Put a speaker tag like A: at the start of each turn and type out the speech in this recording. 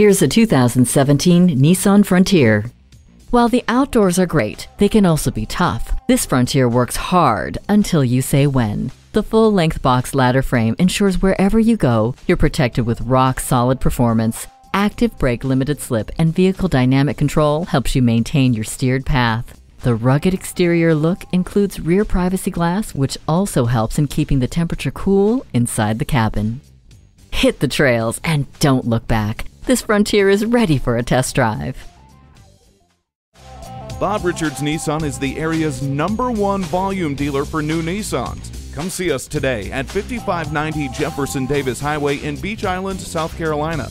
A: Here's a 2017 Nissan Frontier. While the outdoors are great, they can also be tough. This Frontier works hard until you say when. The full length box ladder frame ensures wherever you go, you're protected with rock solid performance. Active brake limited slip and vehicle dynamic control helps you maintain your steered path. The rugged exterior look includes rear privacy glass, which also helps in keeping the temperature cool inside the cabin. Hit the trails and don't look back. This Frontier is ready for a test drive.
B: Bob Richards Nissan is the area's number one volume dealer for new Nissans. Come see us today at 5590 Jefferson Davis Highway in Beech Island, South Carolina.